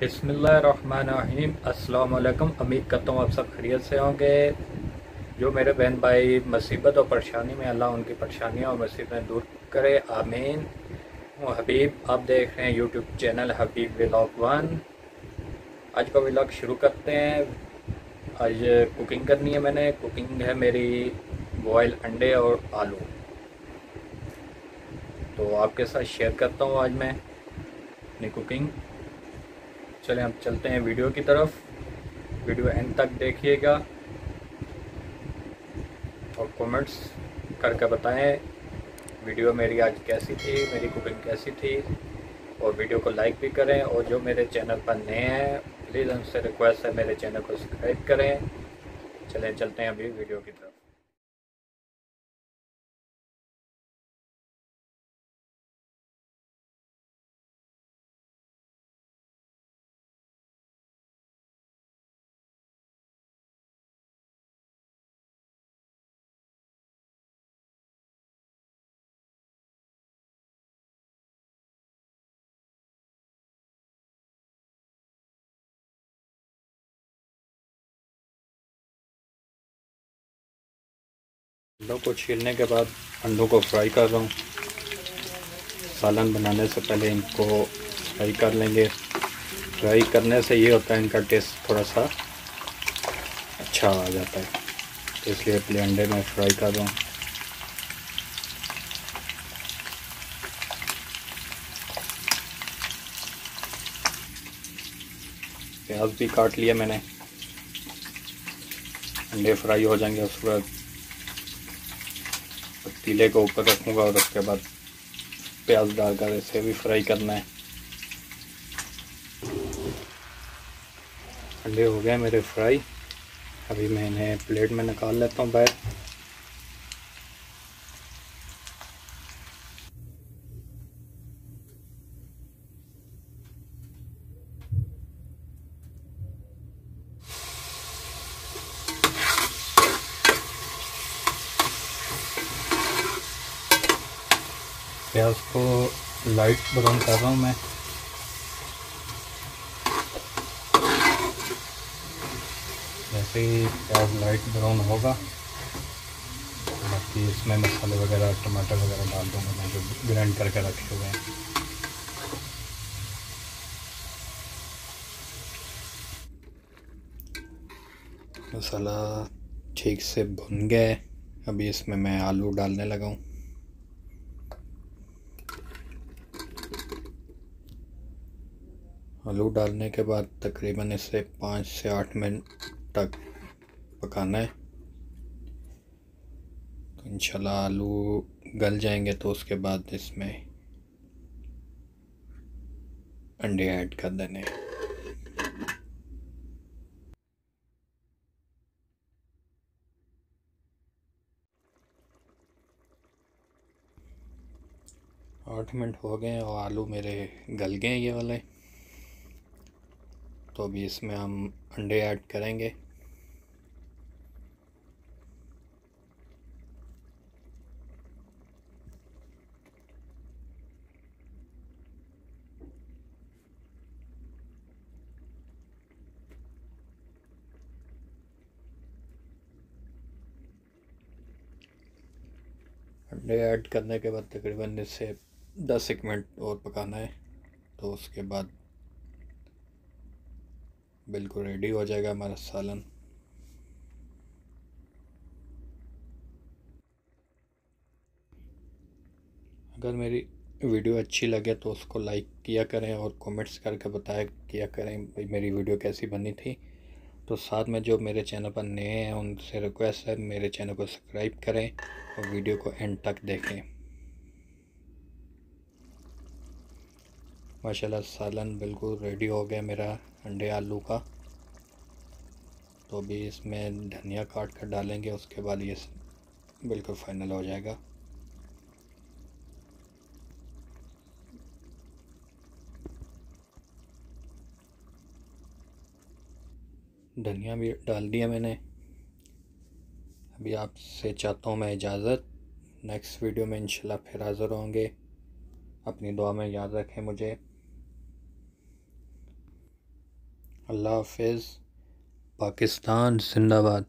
بسم اللہ الرحمن الرحیم۔ السلام علیکم۔ امید کرتا ہوں آپ سب خیریت سے ہوں گے۔ جو میرے بہن بھائی مصیبت اور پریشانی میں اللہ ان کی پریشانیاں اور مصیبتیں دور کرے، آمین۔ وہ حبیب، آپ دیکھ رہے ہیں YouTube channel Habib vlog one. آج کا ولاگ شروع کرتے ہیں۔ آج کوکنگ کرنی ہے میں نے۔ کوکنگ ہے میری بوائل انڈے اور آلو۔ تو آپ کے ساتھ شیئر کرتا ہوں آج میں اپنی کوکنگ۔ چلیں اب چلتے ہیں ویڈیو کی طرف۔ ویڈیو اینڈ تک دیکھیے گا۔ اور کومنٹس کر کے بتائیں ویڈیو میری آج کیسی تھی، میری کوکنگ کیسی تھی۔ اور ویڈیو کو لائک بھی کریں۔ اور جو میرے چینل پر نئے ہیں پلیز ان سے ریکویسٹ ہے میرے چینل کو سبسکرائب کریں۔ چلیں، چلتے ہیں ابھی ویڈیو کی طرف۔ انڈوں کو چھیلنے کے بعد انڈوں کو فرائی کر رہا ہوں۔ سالن بنانے سے پہلے ان کو فرائی کر لیں گے۔ فرائی کرنے سے یہ ہوتا ہے ان کا ٹیسٹ تھوڑا سا اچھا آ جاتا ہے۔ اس لیے پہلے انڈے میں فرائی کر رہا ہوں۔ پیاز بھی کاٹ لیا میں نے۔ انڈے فرائی ہو جائیں گے اس کے بعد۔ پتیلے کو اوپر رکھوں گا اور اس کے بعد پیاز ڈال کر اسے بھی فرائی کرنا ہے۔ انڈے ہو گئے میرے فرائی ابھی میں انہیں پلیٹ میں نکال لیتا ہوں باہر۔ پیاز کو لائٹ براؤن کر رہا ہوں میں۔ جیسے ہی پیاز لائٹ براؤن ہوگا۔ باقی اس میں مسالے وغیرہ، ٹماٹر وغیرہ ڈال دوں گا میں، جو گرینڈ کر کے رکھے ہوئے ہیں۔ مسالہ ٹھیک سے بھن گئے۔ ابھی اس میں میں آلو ڈالنے لگا ہوں۔ آلو ڈالنے کے بعد تقریباً اسے پانچ سے آٹھ منٹ تک پکانا ہے۔ تو انشاءاللہ آلو گل جائیں گے تو اس کے بعد اس میں انڈے ایڈ کر دینے آٹھ منٹ ہو گئے اور آلو میرے گل گئے یہ والے۔ تو ابھی اس میں ہم انڈے ایڈ کریں گے۔ انڈے ایڈ کرنے کے بعد تقریباً اس سے دس ایک منٹ اور پکانا ہے، تو اس کے بعد بالکل ریڈی ہو جائے گا ہمارا سالن۔ اگر میری ویڈیو اچھی لگے تو اس کو لائک کیا کریں اور کومنٹس کر کے بتایا کیا کریں بھائی میری ویڈیو کیسی بنی تھی۔ تو ساتھ میں جو میرے چینل پر نئے ہیں، ان سے ریکویسٹ ہے میرے چینل کو سبسکرائب کریں اور ویڈیو کو اینڈ تک دیکھیں۔ ماشاءاللہ سالن بالکل ریڈی ہو گیا میرا انڈے آلو کا۔ تو ابھی اس میں دھنیا کاٹ کر ڈالیں گے، اس کے بعد یہ بالکل فائنل ہو جائے گا۔ دھنیا بھی ڈال دیا میں نے۔ ابھی آپ سے چاہتا ہوں میں اجازت۔ نیکسٹ ویڈیو میں انشاءاللہ پھر حاضر ہوں گے۔ اپنی دعا میں یاد رکھیں مجھے۔ اللہ حافظ پاکستان زندہ باد۔